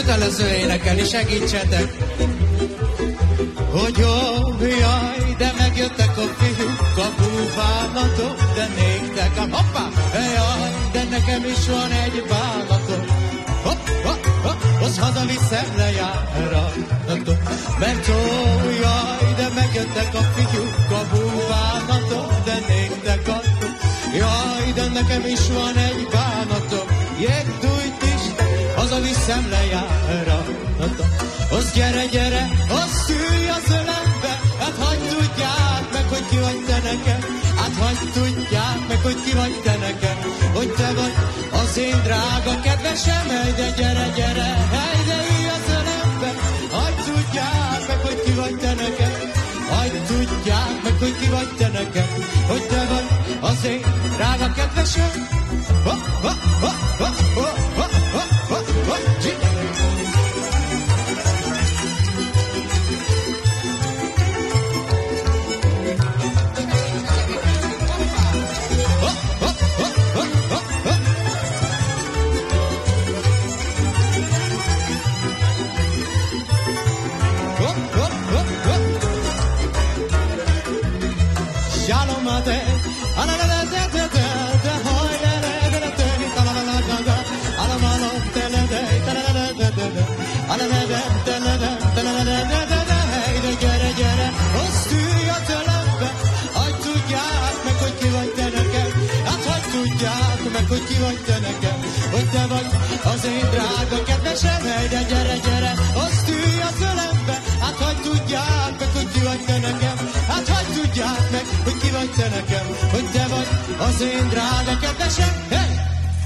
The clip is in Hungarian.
kötelező énekelni, segítsetek! Hogy jó, jaj, de megjöttek a fiúk, a búvánatok, de néktek a hoppá, jaj, de nekem is van egy bánatom. Hopp, hopp, hopp, az haza viszem lejára, mert ó, jaj, de megjöttek a fiúk, a búvánatok, de néktek a Jaj, de nekem is van egy bánatom, jegdújt is, haza viszem lejára. Az gyere, gyere, az szülj az ölembe, hát hagyd tudják meg, hogy ki vagy te nekem. Hát hagyd tudják meg, hogy ki vagy te nekem, hogy te vagy az én drága kedvesem, hely, de gyere, gyere, hely, de ülj az ölembe, hagyd tudják meg, hogy ki vagy te nekem. Hagyd tudják meg, hogy ki vagy te nekem, hogy te vagy az én drága kedvesem. Ha, ha, ha, ha, ha, meg, hogy ki vagy te nekem, hogy te vagy az én drága kedvesem, hely, de gyere, gyere, azt ülj a tölembe, hát hagyd tudják meg, hogy ki vagy te nekem, hát hagyd tudják meg, hogy ki vagy te nekem, hogy te vagy az én drága kedvesem!